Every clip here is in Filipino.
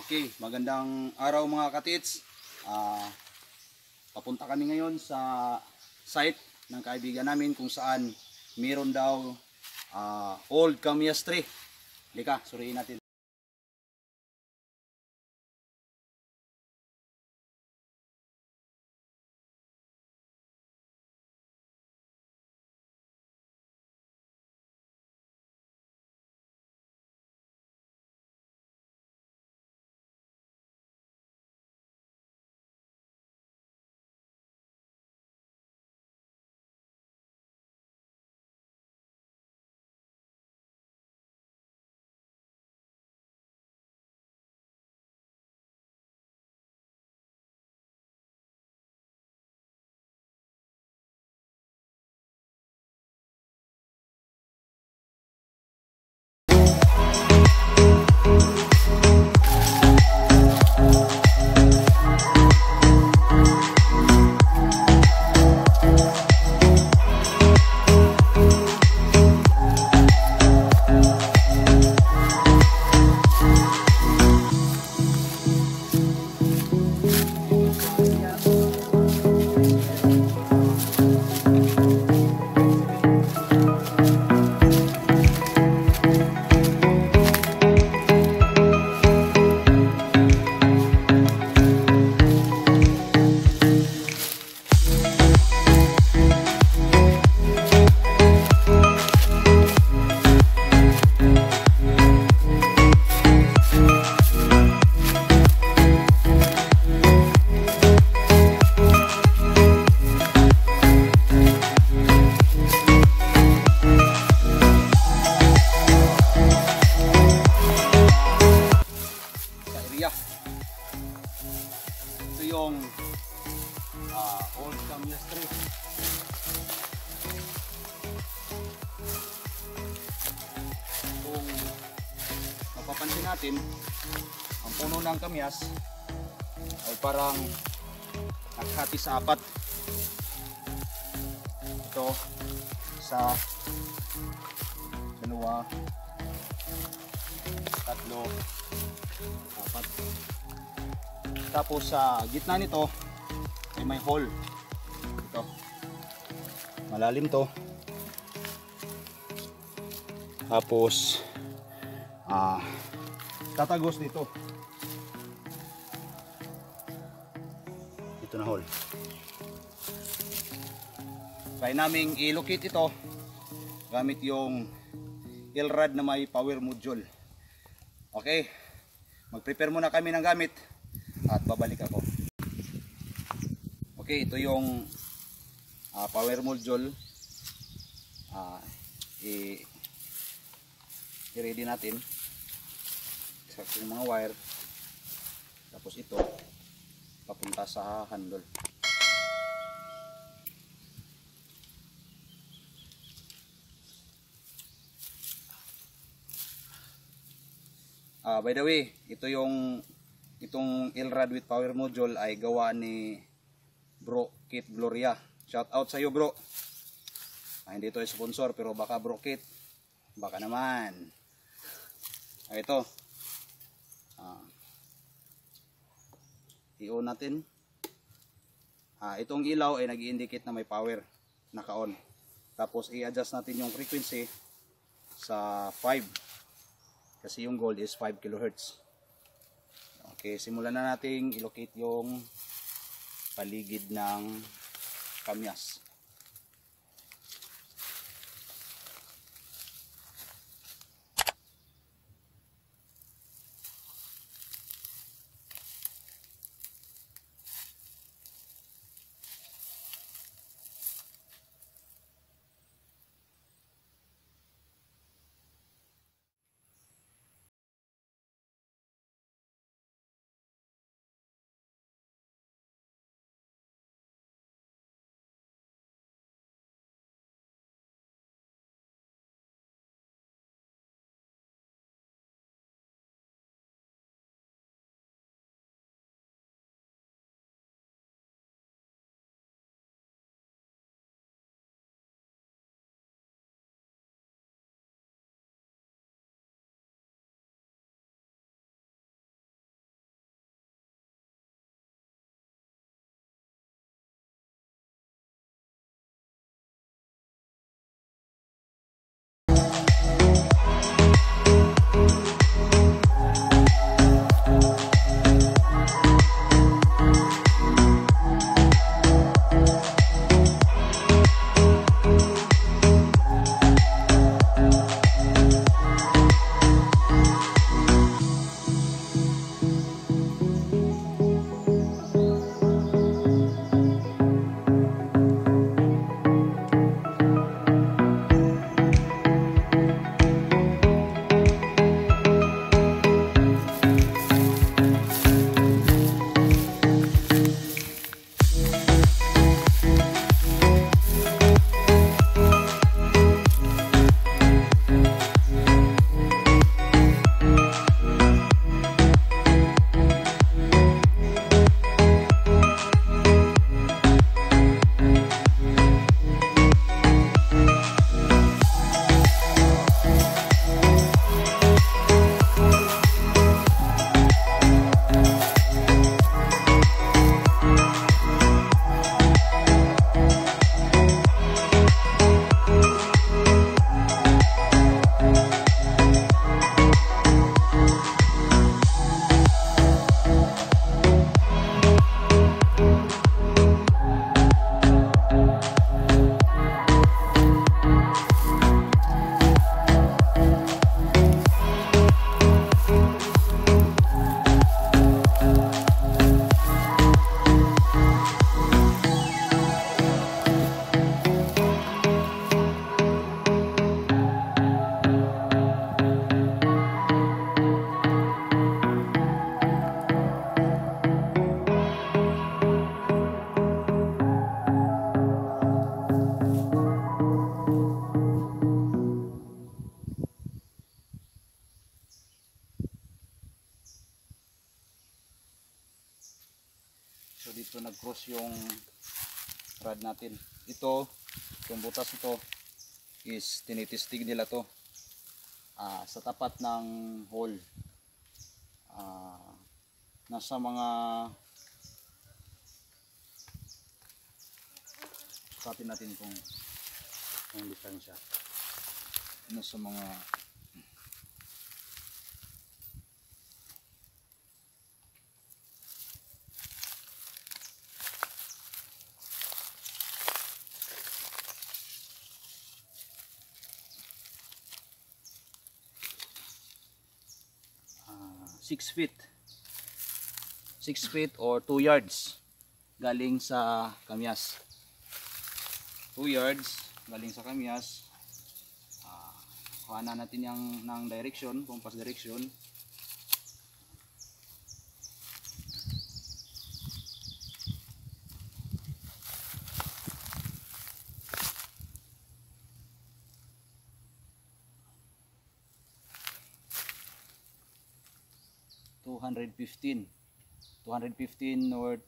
Okay, magandang araw mga katits. Ah, papunta kami ngayon sa site ng kaibigan namin kung saan meron daw ah, old Kamias tree. Lika, suriin natin. Sa apat. Ito sa dalawa, tatlo, apat. Tapos sa gitna nito ay may hole. Ito. Malalim to. Tapos ah tatagos dito. Try naming i-locate ito gamit yung Ilrad na may power module. Okay. Mag-prepare muna kami ng gamit at babalik ako. Okay, ito yung ah, power module. I i-ready natin. Sakto yung mga wire. Tapos ito papunta sa handle. Ah, by the way, ito yung itong Ilrad with power module ay gawa ni Bro Kit Gloria. Shout out sa iyo, Bro. Ah, hindi ito sponsor pero baka Bro Kit. Baka naman. Ah, ito. Ah. I-on natin. Ah, itong ilaw ay nag-indicate na may power. Naka-on. Tapos i-adjust natin yung frequency sa 5 kasi yung gold is 5 kilohertz. Okay, simulan na nating ilocate yung paligid ng kamyas. Dito nag-cross yung rod natin. Ito, yung butas ito is tinitistig nila to ah, sa tapat ng hole. Ah, nasa mga sukatin natin kung ang distansya. Nasa mga 6 feet. 6 feet or 2 yards galing sa kamyas. 2 yards galing sa kamyas. Ah, kuha na natin yung ng direction compass direction Two hundred fifteen. 215 north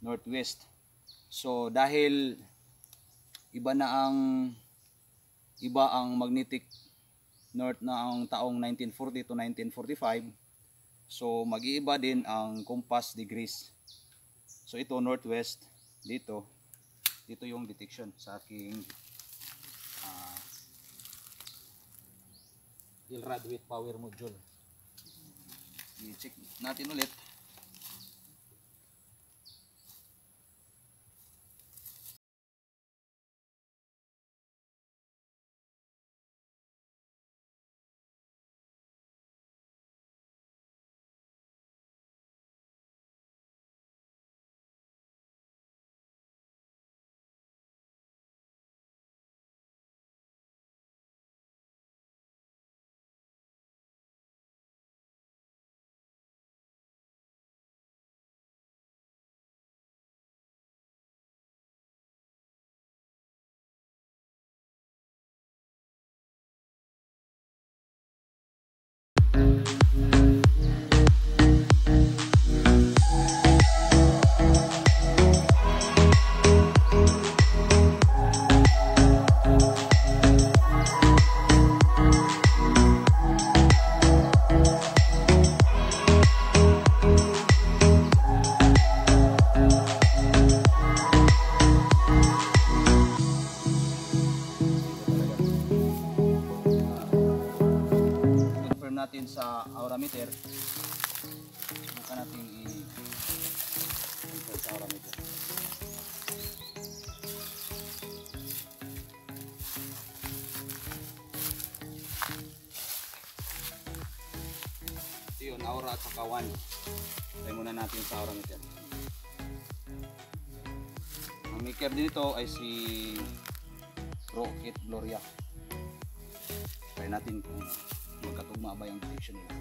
northwest. So dahil iba na ang iba ang magnetic north na ang taong 1940 to 1945. So mag-iiba din ang compass degrees. So ito northwest dito. Dito yung detection sa aking uh, Dilrad with power module. I-check natin ulit. Natin sa aurameter. Buka natin i-confirm sa aurameter. Ito yun aura at saka 1 try muna natin sa aurameter. Ang maker din ito ay si Rocket Gloria. Try natin kung magkatugma ba yung detection nila.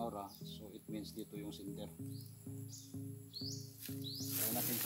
Aura so it means dito yung cinder kaya natin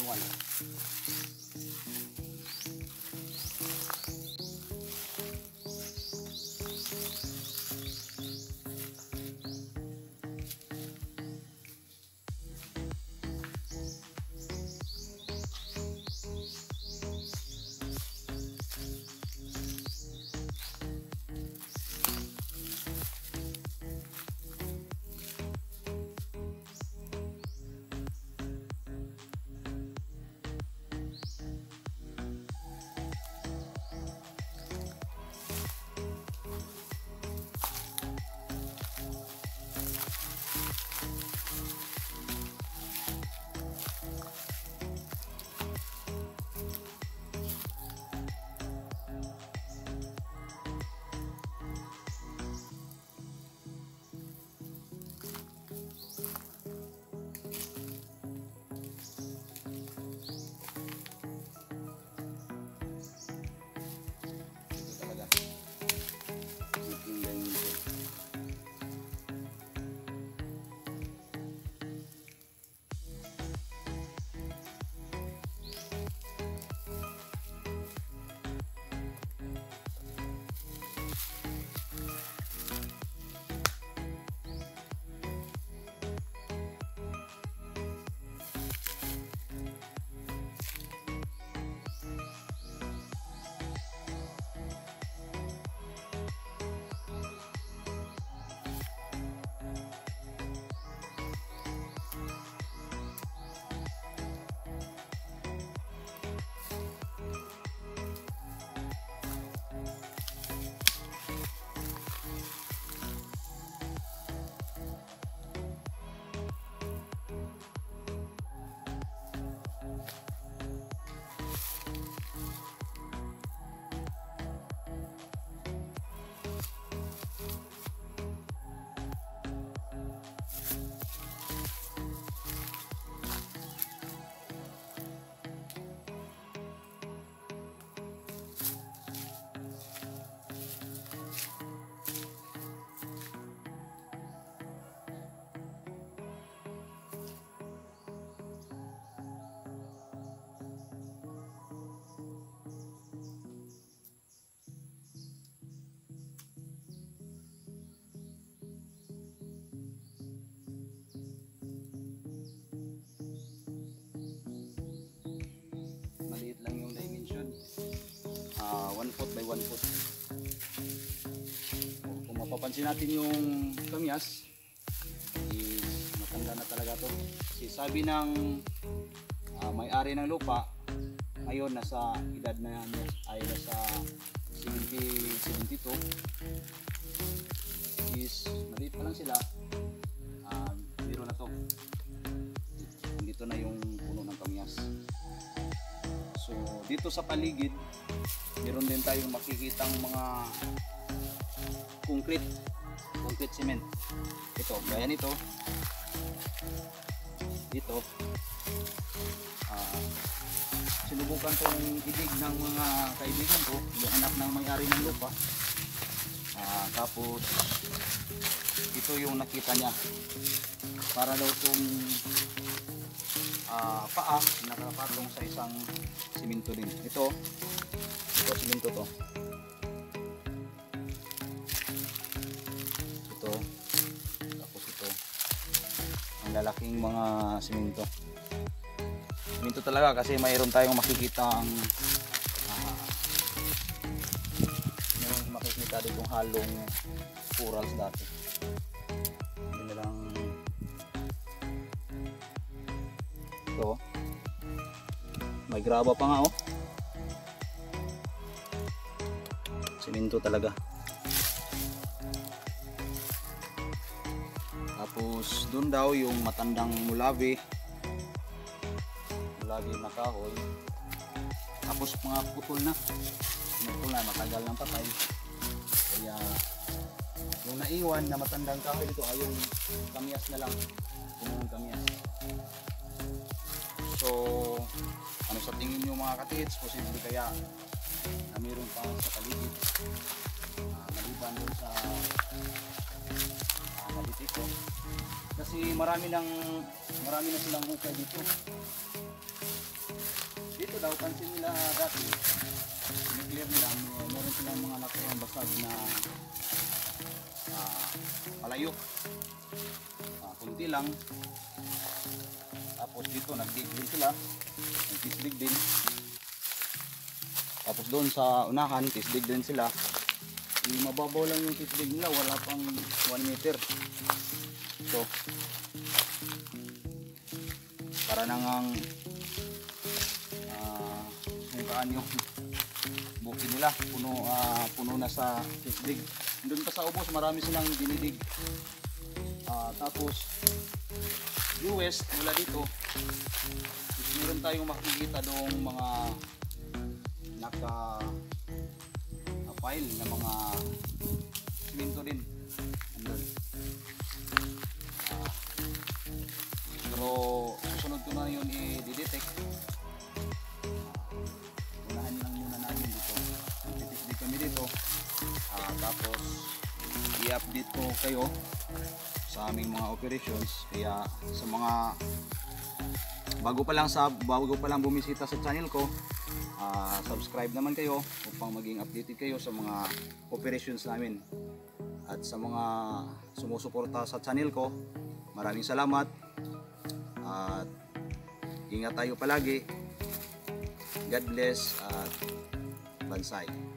ito one 1 foot by 1 foot. Kung mapapansin natin yung kamyas, is matanda na talaga to. Kasi sabi ng ah, may-ari ng lupa, ngayon nasa edad na yan ay nasa 70, 72 is maliit pa lang sila dito sa paligid meron din tayong makikitang mga concrete concrete cement. Ito gaya nito. Dito. Ah sinubukan kong idig ng mga kaibigan ko yung anak ng may-ari ng lupa. Ah, tapos ito yung nakita niya. Para daw itong ah, paa nakapatong sa isang siminto din. Ito ito siminto to. Ito tapos ito. Ang lalaking mga siminto siminto talaga kasi mayroon tayong makikitang ah, yung makikita dito yung halong corals dati may graba pa nga oh. Siminto talaga. Tapos dun daw yung matandang mulabi. Mulabi na kahoy. Tapos mga putol na. Putol na matagal ng patay. Kaya yung naiwan na matandang kahoy dito ay yung kamyas na lang. Puno ng kamyas so sa tingin nyo mga katits posible kaya na mayroon pa sa paligid uh, maliban doon sa uh, malitiko kasi marami ng marami na silang hukay dito. Dito daw pansin nila dati clear nila meron silang mga nakuha basag na ah, malayo Ah, kunti lang tapos dito nagdig din sila. Nagtisdig din. Tapos doon sa unahan tisdig din sila. Yung mababaw lang yung tisdig nila wala pang 1 meter. So para nang ang ah, sungkaan yung bukid nila. Puno ah, puno na sa tisdig. Doon pa sa ubos marami silang dinidig. Ah, tapos US mula dito meron tayong makikita doong mga naka na file na mga siminto din andun. Ah, pero susunod ko na yun i-detect. Unahan lang muna namin dito. Titisdig kami dito. Ah, tapos i-update ko kayo sa aming mga operations. Kaya sa mga bago pa lang sa bago pa lang bumisita sa channel ko ah, subscribe naman kayo upang maging updated kayo sa mga operations namin. At sa mga sumusuporta sa channel ko maraming salamat. At ingat tayo palagi. God bless at bansay